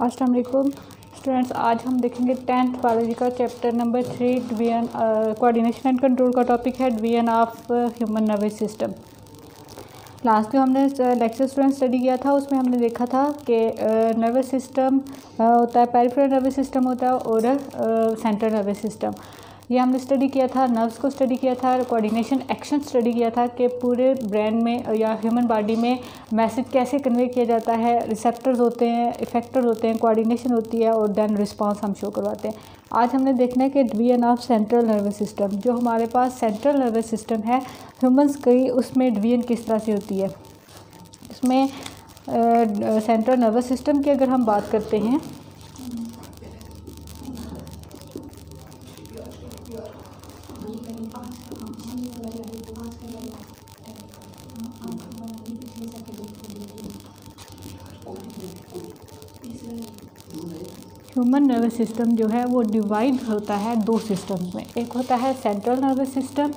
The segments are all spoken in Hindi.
असलकुम स्टूडेंट्स, आज हम देखेंगे टेंथ बायोलॉजी का chapter number three division coordination and control का टॉपिक है division of human nervous system last जो हमने लेक्चर स्टूडेंट स्टडी किया था, उसमें हमने देखा था कि नर्वस सिस्टम होता है पेरिफेरल नर्वस सिस्टम होता है और सेंट्रल नर्वस सिस्टम ये हमने स्टडी किया था नर्व्स को स्टडी किया था कोऑर्डिनेशन एक्शन स्टडी किया था कि पूरे ब्रेन में या ह्यूमन बॉडी में मैसेज कैसे कन्वे किया जाता है रिसेप्टर्स होते हैं इफेक्टर्स होते हैं कोऑर्डिनेशन होती है और देन रिस्पांस हम शो करवाते हैं। आज हमने देखना है कि division of central nervous system जो हमारे पास सेंट्रल नर्वस सिस्टम है ह्यूमन्स की उसमें डिवीज़न किस तरह से होती है? इसमें सेंट्रल नर्वस सिस्टम की अगर हम बात करते हैं ह्यूमन नर्वस सिस्टम जो है वो डिवाइड होता है दो सिस्टम में। एक होता है सेंट्रल नर्वस सिस्टम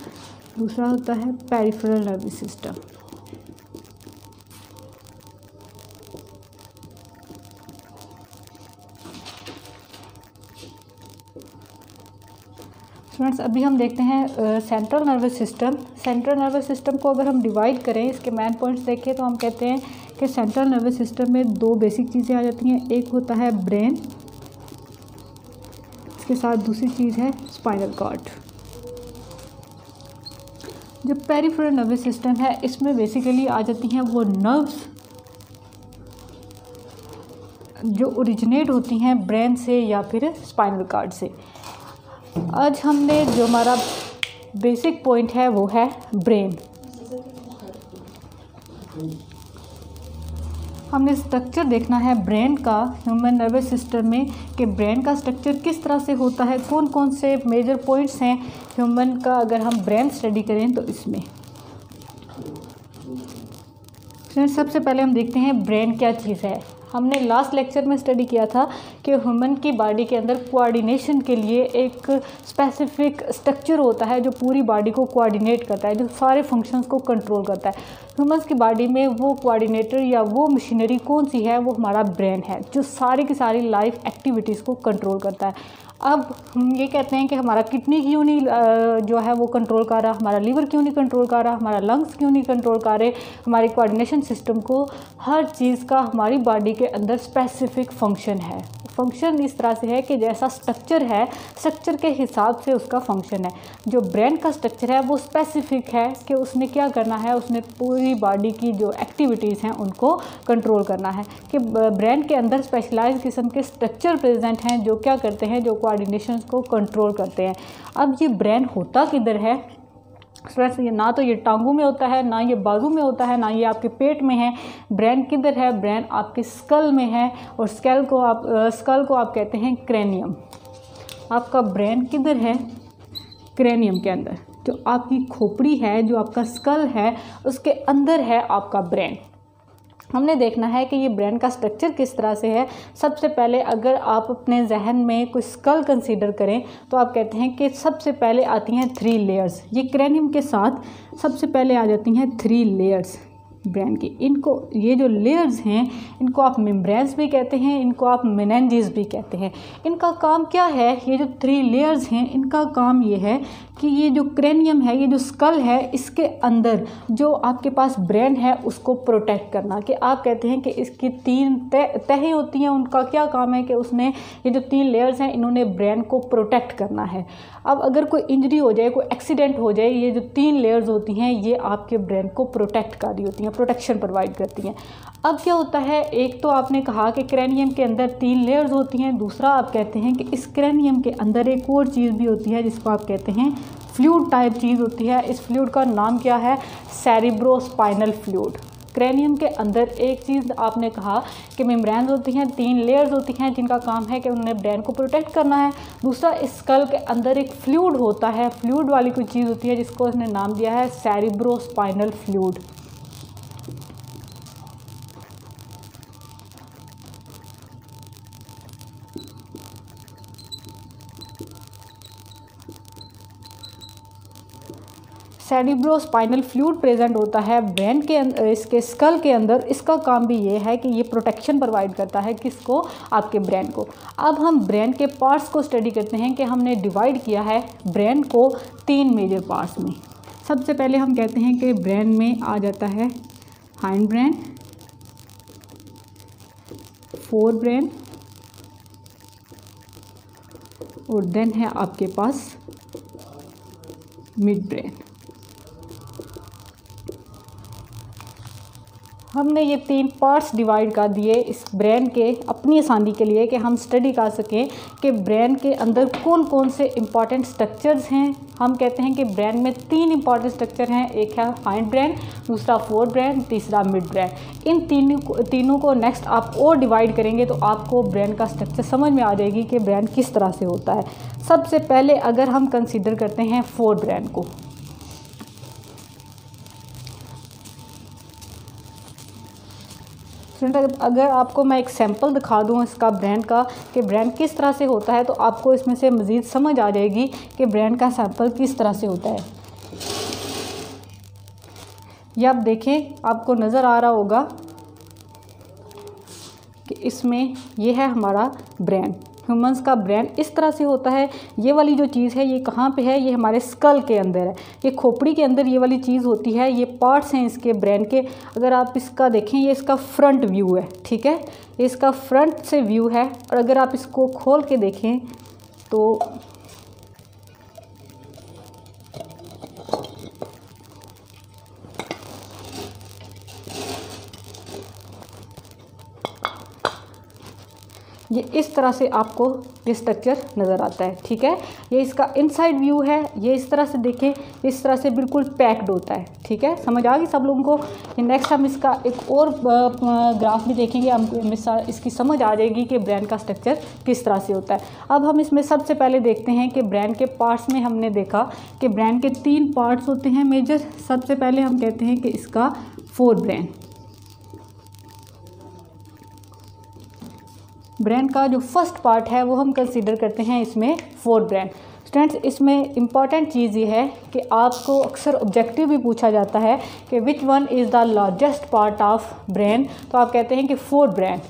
दूसरा होता है पेरिफेरल नर्वस सिस्टम स्टूडेंट्स अभी हम देखते हैं central nervous system central nervous system को अगर हम डिवाइड करें, इसके मैन पॉइंट्स देखें तो हम कहते हैं कि सेंट्रल नर्वस सिस्टम में दो बेसिक चीज़ें आ जाती हैं। एक होता है ब्रेन इसके साथ दूसरी चीज़ है स्पाइनल कॉर्ड जो पेरिफेरल नर्वस सिस्टम है, इसमें बेसिकली आ जाती हैं वो नर्व्स जो ओरिजिनेट होती हैं ब्रेन से या फिर स्पाइनल कार्ड से. आज हमने जो हमारा बेसिक पॉइंट है, वो है ब्रेन हमने स्ट्रक्चर देखना है ब्रेन का ह्यूमन नर्वस सिस्टम में, कि ब्रेन का स्ट्रक्चर किस तरह से होता है कौन कौन से मेजर पॉइंट्स हैं ह्यूमन का, अगर हम ब्रेन स्टडी करें तो इसमें। फ्रेंड्स सबसे पहले हम देखते हैं ब्रेन क्या चीज़ है। हमने लास्ट लेक्चर में स्टडी किया था कि ह्यूमन की बॉडी के अंदर कोऑर्डिनेशन के लिए एक स्पेसिफिक स्ट्रक्चर होता है जो पूरी बॉडी को कोऑर्डिनेट करता है, जो सारे फ़ंक्शंस को कंट्रोल करता है। ह्यूमन्स की बॉडी में वो कोऑर्डिनेटर या वो मशीनरी कौन सी है? वो हमारा ब्रेन है, जो सारी की सारी लाइफ एक्टिविटीज़ को कंट्रोल करता है। अब हम ये कहते हैं कि हमारा किडनी क्यों नहीं जो है वो कंट्रोल कर रहा, हमारा लीवर क्यों नहीं कंट्रोल कर रहा, हमारा लंग्स क्यों नहीं कंट्रोल कर रहे, हमारी कोऑर्डिनेशन सिस्टम को हर चीज़ का हमारी बॉडी के अंदर स्पेसिफिक फ़ंक्शन है। फ़ंक्शन इस तरह से है कि जैसा स्ट्रक्चर है स्ट्रक्चर के हिसाब से उसका फ़ंक्शन है। जो ब्रेन का स्ट्रक्चर है, वो स्पेसिफिक है कि उसने क्या करना है, उसने पूरी बॉडी की जो एक्टिविटीज़ हैं, उनको कंट्रोल करना है। कि ब्रेन के अंदर स्पेशलाइज किस्म के स्ट्रक्चर प्रेजेंट हैं, जो क्या करते हैं, जो कोऑर्डिनेशन को कंट्रोल करते हैं। अब ये ब्रेन होता किधर है? स्ट्रेस ये ना तो ये टांगों में होता है, ना ये बाजू में होता है, ना ये आपके पेट में है। ब्रेन किधर है? ब्रेन आपके स्कल में है और स्कल को आप स्कल को आप कहते हैं क्रेनियम आपका ब्रेन किधर है? क्रेनियम के अंदर। जो आपकी खोपड़ी है, जो आपका स्कल है, उसके अंदर है आपका ब्रेन हमने देखना है कि ये ब्रेन का स्ट्रक्चर किस तरह से है। सबसे पहले अगर आप अपने जहन में कोई स्कल कंसीडर करें तो आप कहते हैं कि सबसे पहले आती हैं थ्री लेयर्स ये क्रेनियम के साथ सबसे पहले आ जाती हैं थ्री लेयर्स ब्रेन की। इनको, ये जो लेयर्स हैं, इनको आप मेम्ब्रेन्स भी कहते हैं, इनको आप मिनेंजिस भी कहते हैं। इनका काम क्या है? ये जो थ्री लेयर्स हैं, इनका काम ये है कि ये जो क्रेनियम है, ये जो स्कल है, इसके अंदर जो आपके पास ब्रेन है, उसको प्रोटेक्ट करना। कि आप कहते हैं कि इसकी तीन तह होती हैं, उनका क्या काम है कि उसने ये जो तीन लेयर्स हैं, इन्होंने ब्रेन को प्रोटेक्ट करना है। अब अगर कोई इंजरी हो जाए, कोई एक्सीडेंट हो जाए, ये जो तीन लेयर्स होती हैं, ये आपके ब्रेन को प्रोटेक्ट कर रही होती हैं प्रोटेक्शन प्रोवाइड करती हैं। अब क्या होता है, एक तो आपने कहा कि क्रेनियम के अंदर तीन लेयर्स होती हैं, दूसरा आप कहते हैं कि इस क्रेनियम के अंदर एक और चीज़ भी होती है, जिसको आप कहते हैं फ्लूड टाइप चीज़ होती है। इस फ्लूड का नाम क्या है? सेरिब्रोस्पाइनल फ्लूड क्रेनियम के अंदर एक चीज़ आपने कहा कि मेम्ब्रेन होती हैं, तीन लेयर्स होती हैं जिनका काम है कि उन्हें ब्रेन को प्रोटेक्ट करना है। दूसरा स्कल के अंदर एक फ्लूड होता है। फ्लूड वाली कोई चीज़ होती है जिसको उसने नाम दिया है cerebrospinal fluid cerebrospinal fluid present होता है ब्रेन के अंदर इसके स्कल के अंदर। इसका काम भी ये है कि ये प्रोटेक्शन प्रोवाइड करता है किसको? आपके ब्रेन को। अब हम ब्रेन के पार्ट्स को स्टडी करते हैं कि हमने डिवाइड किया है ब्रेन को तीन मेजर पार्ट्स में। सबसे पहले हम कहते हैं कि ब्रेन में आ जाता है हाइंड ब्रेन, फोर ब्रेन, और देन है आपके पास मिड ब्रेन। हमने ये तीन पार्ट्स डिवाइड कर दिए इस ब्रेन के अपनी आसानी के लिए कि हम स्टडी कर सकें कि ब्रेन के अंदर कौन कौन से इंपॉर्टेंट स्ट्रक्चर्स हैं। हम कहते हैं कि ब्रेन में तीन इंपॉर्टेंट स्ट्रक्चर हैं। एक है हाइंड ब्रेन दूसरा फोर ब्रेन तीसरा मिड ब्रेन इन तीनों तीनों को नेक्स्ट आप और डिवाइड करेंगे तो आपको ब्रेन का स्ट्रक्चर समझ में आ जाएगी कि ब्रेन किस तरह से होता है। सबसे पहले अगर हम कंसिडर करते हैं फोर ब्रेन को। स्टूडेंट अगर आपको मैं एक सैंपल दिखा दूँ इसका ब्रांड का कि ब्रांड किस तरह से होता है तो आपको इसमें से मज़ीद समझ आ जाएगी कि ब्रांड का सैंपल किस तरह से होता है। ये आप देखें, आपको नज़र आ रहा होगा कि इसमें यह है हमारा ब्रांड ह्यूमंस का ब्रेन इस तरह से होता है, ये वाली जो चीज़ है, ये कहाँ पे है? ये हमारे स्कल के अंदर है। ये खोपड़ी के अंदर ये वाली चीज़ होती है, ये पार्ट्स हैं इसके ब्रेन के। अगर आप इसका देखें, ये इसका फ्रंट व्यू है, ठीक है? इसका फ्रंट से व्यू है। और अगर आप इसको खोल के देखें तो ये इस तरह से आपको ये स्ट्रक्चर नज़र आता है, ठीक है? ये इसका इनसाइड व्यू है, ये इस तरह से देखें, इस तरह से बिल्कुल पैक्ड होता है, ठीक है? समझ आ गई सब लोगों को? ये नेक्स्ट हम इसका एक और ग्राफ भी देखेंगे, हम इसकी समझ आ जाएगी कि ब्रेन का स्ट्रक्चर किस तरह से होता है। अब हम इसमें सबसे पहले देखते हैं कि ब्रेन के पार्ट्स में हमने देखा कि ब्रेन के तीन पार्ट्स होते हैं मेजर सबसे पहले हम कहते हैं कि इसका फोर ब्रेन ब्रेन का जो फ़र्स्ट पार्ट है, वो हम कंसिडर करते हैं इसमें फोर ब्रेन स्टूडेंट्स इसमें इंपॉर्टेंट चीज़ ये है कि आपको अक्सर ऑब्जेक्टिव भी पूछा जाता है कि which one is the largest part of brain तो आप कहते हैं कि फोर ब्रेन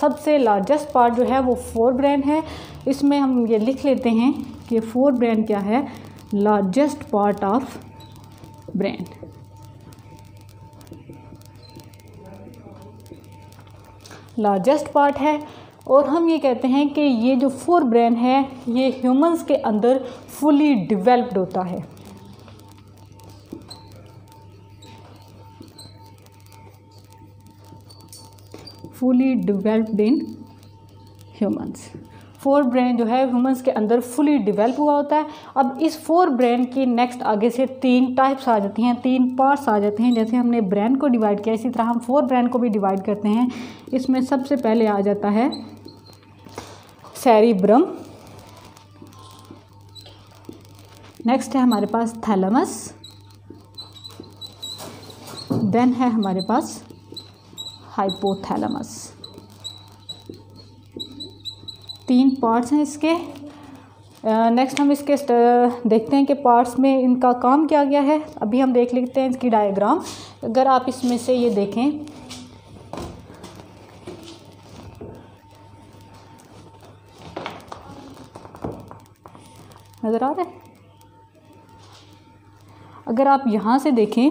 सबसे लार्जेस्ट पार्ट जो है, वो फोर ब्रेन है. इसमें हम ये लिख लेते हैं कि फोर ब्रेन क्या है? Largest part of brain largest part है और हम ये कहते हैं कि ये जो फोर ब्रेन है, ये ह्यूमंस के अंदर फुली डिवेल्प्ड होता है। Fully developed in humans forebrain जो है ह्यूमंस के अंदर फुली डिवेल्प हुआ होता है। अब इस फोर ब्रेन की नेक्स्ट आगे से तीन टाइप्स आ जाती हैं, तीन पार्ट्स आ जाते हैं। जैसे हमने ब्रेन को डिवाइड किया, इसी तरह हम फोर ब्रेन को भी डिवाइड करते हैं। इसमें सबसे पहले आ जाता है सेरिब्रम नेक्स्ट है हमारे पास थैलमस। देन है हमारे पास हाइपोथैलमस तीन पार्ट्स हैं इसके। नेक्स्ट uh, हम इसके देखते हैं कि पार्ट्स में इनका काम क्या गया है। अभी हम देख लेते हैं इसकी डायग्राम अगर आप इसमें से ये देखें। नज़र आ रहा है। अगर आप यहाँ से देखें,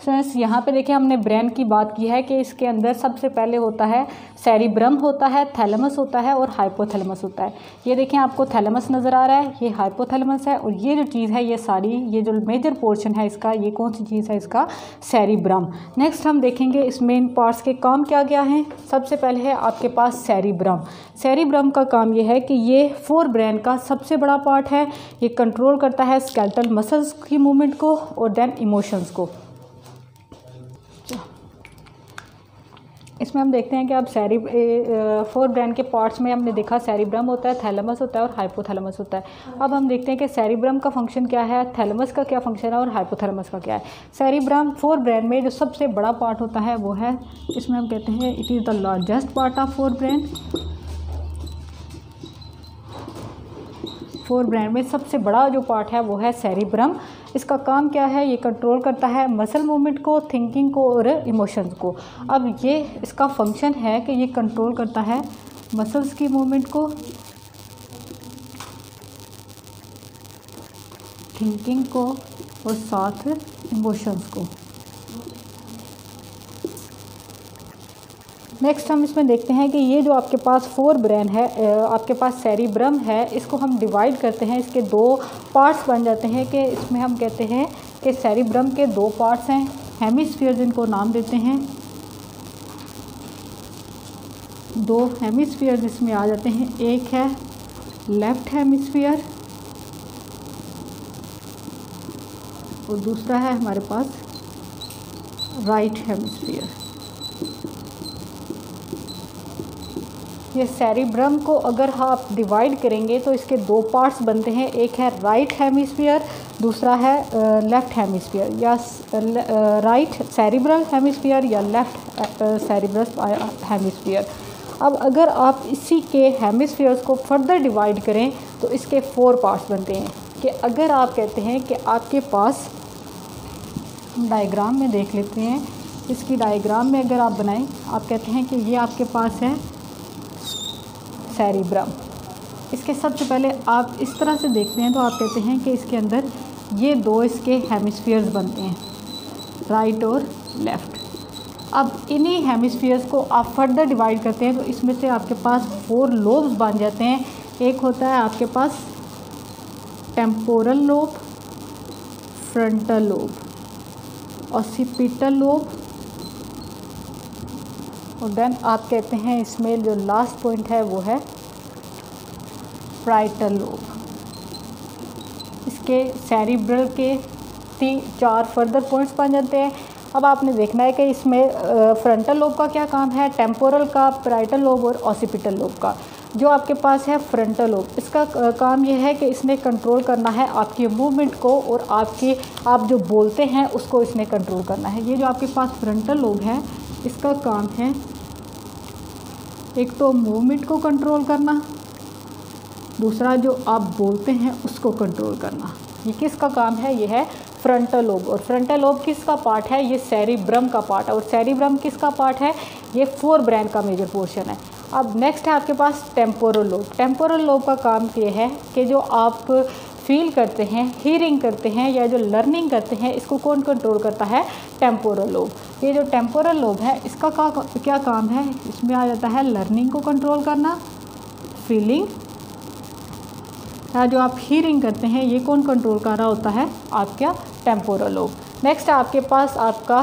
फ्रेंड्स, यहाँ पे देखें हमने ब्रेन की बात की है कि इसके अंदर सबसे पहले होता है सेरिब्रम होता है, थैलमस होता है और हाइपोथैलेमस होता है। ये देखें आपको थैलमस नज़र आ रहा है, ये हाइपोथैलेमस है और ये जो चीज़ है, ये सारी, ये जो मेजर पोर्शन है इसका, ये कौन सी चीज़ है इसका? सेरिब्रम नेक्स्ट हम देखेंगे इस मेन पार्ट्स के काम क्या क्या हैं। सबसे पहले है आपके पास सेरिब्रम सेरिब्रम का काम ये है कि ये फोर ब्रेन का सबसे बड़ा पार्ट है। ये कंट्रोल करता है स्केल्टल मसल्स की मूवमेंट को और देन इमोशंस को। इसमें हम देखते हैं कि अब सैरी फोर ब्रेन के पार्ट्स में हमने देखा सैरीब्रम होता है थैलमस होता है और हाइपोथैलमस होता है। अब हम देखते हैं कि सैरीब्रम का फ़ंक्शन क्या है थैलमस का क्या फ़ंक्शन है और हाइपोथैलमस का क्या है। सैरीब्रम फोर ब्रेन में जो सबसे बड़ा पार्ट होता है वो है, इसमें हम कहते हैं it is the largest part of forebrain forebrain में सबसे बड़ा जो पार्ट है वो है सेरिब्रम। इसका काम क्या है? ये कंट्रोल करता है मसल मूवमेंट को थिंकिंग को और इमोशंस को। अब ये इसका फ़ंक्शन है कि ये कंट्रोल करता है मसल्स की मूवमेंट को थिंकिंग को और साथ इमोशंस को। नेक्स्ट हम इसमें देखते हैं कि ये जो आपके पास फोर ब्रेन है आपके पास सेरिब्रम है, इसको हम डिवाइड करते हैं, इसके दो पार्ट्स बन जाते हैं कि इसमें हम कहते हैं कि सेरिब्रम के दो पार्ट्स हैं हेमिस्फीयर जिनको नाम देते हैं, दो हेमिस्फीयर इसमें आ जाते हैं, एक है लेफ़्ट हेमिस्फीयर और दूसरा है हमारे पास राइट हेमिस्फीयर ये सेरिब्रम को अगर आप डिवाइड करेंगे तो इसके दो पार्ट्स बनते हैं। एक है राइट हेमिस्फीयर दूसरा है लेफ़्ट हेमिस्फीयर या राइट सेरिब्रल हेमिस्फीयर या लेफ़्ट सेरिब्रल हेमिस्फीयर अब अगर आप इसी के हेमिस्फीयर्स को फर्दर डिवाइड करें तो इसके फोर पार्ट्स बनते हैं। कि अगर आप कहते हैं कि आपके पास डायग्राम में देख लेते हैं, इसकी डायग्राम में अगर आप बनाएँ, आप कहते हैं कि ये आपके पास है सेरिब्रम। इसके सबसे पहले आप इस तरह से देखते हैं तो आप कहते हैं कि इसके अंदर ये दो इसके हेमिस्फीयर्स बनते हैं राइट और लेफ़्ट अब इन्हीं हेमिस्फीयर्स को आप फर्दर डिवाइड करते हैं तो इसमें से आपके पास फोर लोब्स बन जाते हैं। एक होता है आपके पास temporal lobe frontal lobe occipital lobe और देन आप कहते हैं इसमें जो लास्ट पॉइंट है वो है फ्राइटल लोब इसके सेरिब्रल के तीन, चार फर्दर पॉइंट्स बन जाते हैं। अब आपने देखना है कि इसमें फ्रंटल लोब का क्या काम है? टेम्पोरल का प्राइटल लोब और ऑसिपिटल लोब का। जो आपके पास है फ्रंटल लोब इसका काम यह है कि इसने कंट्रोल करना है आपकी मूवमेंट को और आपके, आप जो बोलते हैं उसको इसने कंट्रोल करना है। ये जो आपके पास फ्रंटल लोब है इसका काम है एक तो मूवमेंट को कंट्रोल करना, दूसरा जो आप बोलते हैं उसको कंट्रोल करना। ये किसका काम है? ये है फ्रंटल लोब और फ्रंटल लोब किसका पार्ट है? ये सेरिब्रम का पार्ट है। और सेरिब्रम किसका पार्ट है? ये फोर ब्रेन का मेजर पोर्शन है। अब नेक्स्ट है आपके पास टेम्पोरल लोब टेम्पोरल लोब का काम ये है कि जो आप फील करते हैं हीरिंग करते हैं या जो लर्निंग करते हैं इसको कौन कंट्रोल करता है? टेम्पोरल लोब ये जो टेम्पोरल लोब है इसका का, क्या काम है? इसमें आ जाता है लर्निंग को कंट्रोल करना फीलिंग या जो आप हीरिंग करते हैं ये कौन कंट्रोल कर रहा होता है? आपका टेम्पोरल लोब नेक्स्ट आपके पास आपका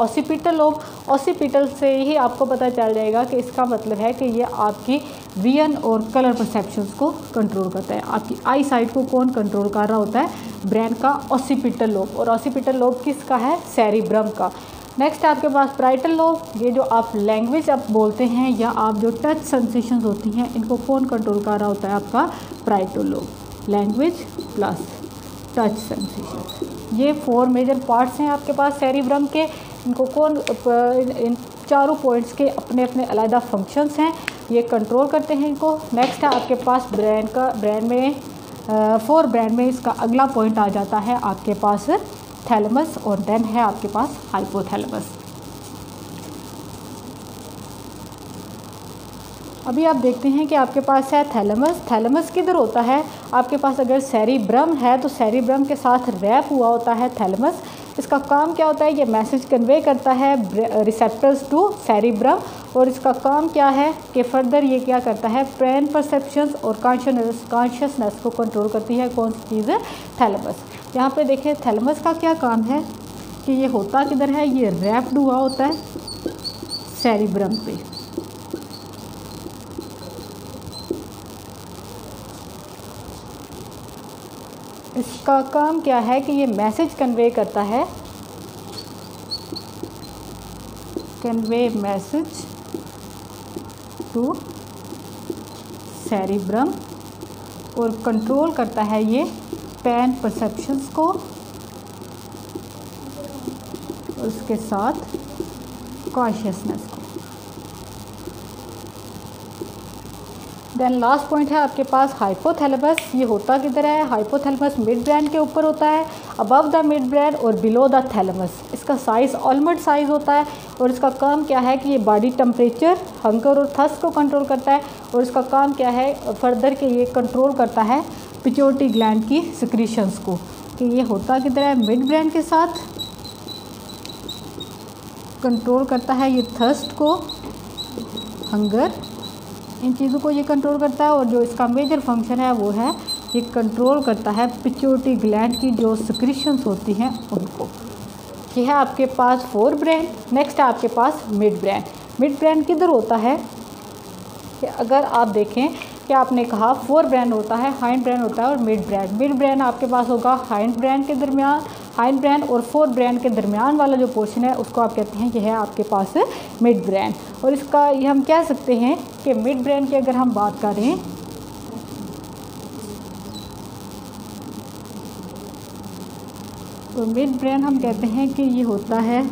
ऑसिपिटल लोब ऑसिपिटल से ही आपको पता चल जाएगा कि इसका मतलब है कि ये आपकी वियन और कलर परसेप्शंस को कंट्रोल करता है। आपकी आई साइट को कौन कंट्रोल कर रहा होता है? ब्रेन का ऑसिपिटल लोब और ऑसिपिटल लोब किसका है? सेरिब्रम का. नेक्स्ट आपके पास प्राइटल लोब ये जो आप लैंग्वेज आप बोलते हैं या आप जो टच सेंसेशन होती हैं, इनको कौन कंट्रोल कर रहा होता है? आपका parietal lobe language plus touch sensation ये फोर मेजर पार्ट्स हैं आपके पास सेरिब्रम के, इनको कौन, इन चारों पॉइंट्स के अपने अपने अलहदा फ़ंक्शंस हैं। ये कंट्रोल करते हैं इनको। नेक्स्ट है आपके पास ब्रेन का ब्रेन में फोर ब्रेन में इसका अगला पॉइंट आ जाता है आपके पास थैलमस और देन है आपके पास हाइपोथैलमस अभी आप देखते हैं कि आपके पास है थैलमस। थैलमस किधर होता है? आपके पास अगर सेरिब्रम है तो सेरिब्रम के साथ रैप हुआ होता है थैलमस। इसका काम क्या होता है? ये मैसेज कन्वे करता है रिसेप्टर्स टू सेरिब्रम। और इसका काम क्या है? कि फर्दर ये क्या करता है? ब्रेन परसेप्शंस और कॉन्शियस कॉन्शियसनेस को कंट्रोल करती है कौन सी चीज़? है थैलमस। यहाँ पे देखें, थैलमस का क्या काम है? कि ये होता किधर है? ये रैप्ड हुआ होता है सेरिब्रम पे। इसका काम क्या है कि ये मैसेज कन्वे करता है? कन्वे मैसेज टू सेरिब्रम और कंट्रोल करता है ये पैन परसेप्शंस को। उसके साथ कॉन्शियसनेस को। देन लास्ट पॉइंट है, आपके पास हाइपोथैलेमस ये होता किधर है? हाइपोथैलेमस मिड ब्रेन के ऊपर होता है अबव द मिड ब्रेन और बिलो द थैलेमस इसका साइज़ ऑलमोड साइज़ होता है और इसका काम क्या है कि ये बॉडी टेम्परेचर हंगर और थस को कंट्रोल करता है और इसका काम क्या है फर्दर के ये कंट्रोल करता है पिचोटी ग्लैंड की सिक्रीशंस को. कि ये होता किधर है? मिड ब्रेन के साथ कंट्रोल करता है ये थर्स्ट को हंगर इन चीज़ों को ये कंट्रोल करता है और जो इसका मेजर फ़ंक्शन है वो है, ये कंट्रोल करता है पिच्योटी ग्लैंड की जो सिक्रीशंस होती हैं उनको। ये है आपके पास फोर ब्रेन नेक्स्ट है आपके पास मिड ब्रेन मिड ब्रेन किधर होता है? कि अगर आप देखें कि आपने कहा फोर ब्रेन होता है हाइंड ब्रेन होता है और मिड ब्रेन मिड ब्रेन आपके पास होगा हाइंड ब्रेन के दरमियान हाइंड ब्रेन और फोर ब्रेन के दरमियान वाला जो पोर्शन है, उसको आप कहते हैं यह है आपके पास मिड ब्रेन और इसका ये हम कह सकते हैं कि मिड ब्रेन की अगर हम बात करें तो मिड ब्रेन हम कहते हैं कि ये होता है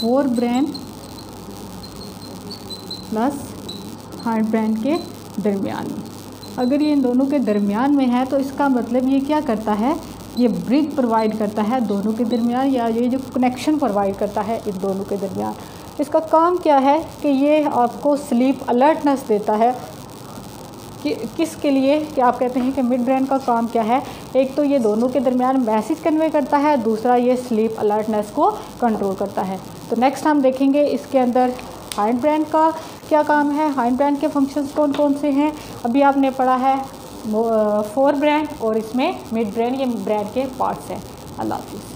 forebrain plus hard brain के दरमियान। अगर ये इन दोनों के दरमियान में है तो इसका मतलब ये क्या करता है ये ब्रिज प्रोवाइड करता है दोनों के दरमियान या ये जो कनेक्शन प्रोवाइड करता है इन दोनों के दरमियान। इसका काम क्या है कि ये आपको स्लीप अलर्टनेस देता है। कि किस के लिए? कि आप कहते हैं कि मिड ब्रेन का काम क्या है? एक तो ये दोनों के दरमियान मैसेज कन्वे करता है, दूसरा ये स्लीप अलर्टनेस को कंट्रोल करता है। तो नेक्स्ट हम देखेंगे इसके अंदर हाइंड ब्रेन का क्या काम है हाइंड ब्रेन के फ़ंक्शंस कौन कौन से हैं? अभी आपने पढ़ा है फोर ब्रेन और इसमें मिड ब्रेन ये ब्रेन के पार्ट्स हैं। अल्लाह हाफिज़।